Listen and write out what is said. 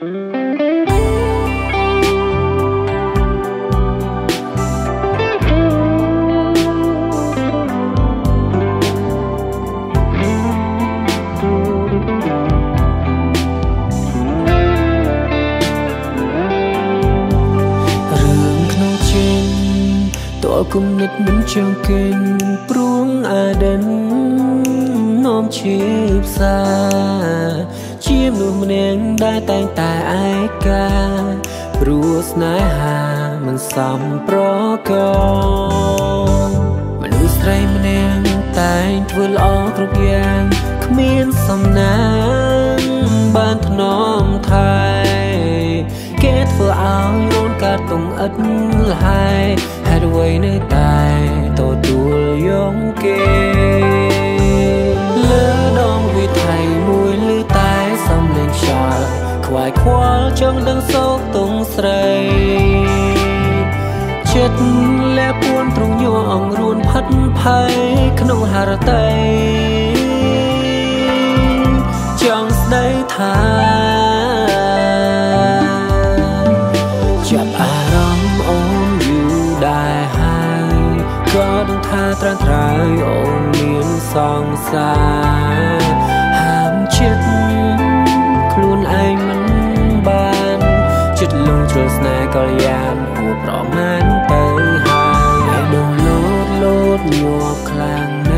គុំនិតមិនចង់គិនព្រួងអាដិន មជាផ្សាជាមនុស្សម្នាក់ដែលតែងតែឯកាព្រោះស្នេហាមិនសមប្រកបមនុស្សស្រីម្នាក់តែងធ្វើល្អគ្រប់យ៉ាងគ្មានសំណាងបានធ្នមថែគេធ្វើឲ្យរូនកាត់កុំអិតលហើយហេតុអ្វីនៅតែទទួ ខ្វាយខ្វល់ចង់ដឹងសោកទុងស្រី ចិត្តលែពួនទ្រង់ញ័រអង្រួនផិតភ័យក្នុងហរតីចង់ស្ដីថាចាប់អារម្មណ៍អូនយូរដែរហើយក៏ដឹងថាត្រាំត្រើយអូនមានសង្សារហាមចិត្ត មកជួយស្នេហ៍កលយ៉ាងគួរប្រមាណទៅហើយដងលូតលូតញាប់ខ្លាំងណាស់